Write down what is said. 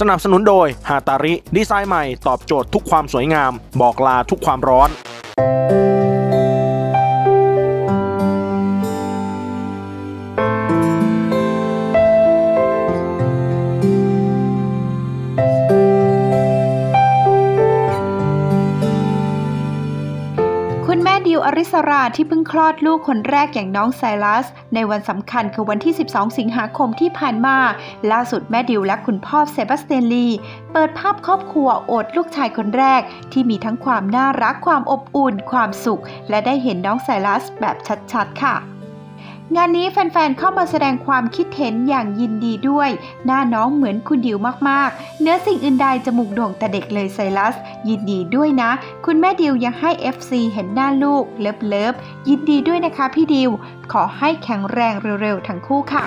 สนับสนุนโดยฮาตาริ ดีไซน์ใหม่ตอบโจทย์ทุกความสวยงาม บอกลาทุกความร้อน ดิวอริสราที่เพิ่งคลอดลูกคนแรกอย่างน้องไซรัส ในวันสำคัญคือวันที่ 12 สิงหาคมที่ผ่านมา ล่าสุดแม่ดิวและคุณพ่อเซบาสเตียนลีเปิดภาพครอบครัวอวดลูกชายคนแรก ที่มีทั้งความน่ารักความอบอุ่น ความสุข และได้เห็นน้องไซลาสแบบชัดๆค่ะ งานนี้แฟนๆ เข้ามาแสดงความคิดเห็นอย่างยินดีด้วย หน้าน้องเหมือนคุณดิวมากๆ เหนือสิ่งอื่นใดจมูกโด่งแต่เด็กเลยไซลาส ยินดีด้วยนะ คุณแม่ดิวยังให้ FC เห็นหน้าลูก love love ยินดีด้วยนะคะพี่ดิว ขอให้แข็งแรงเร็วๆ ทั้งคู่ค่ะ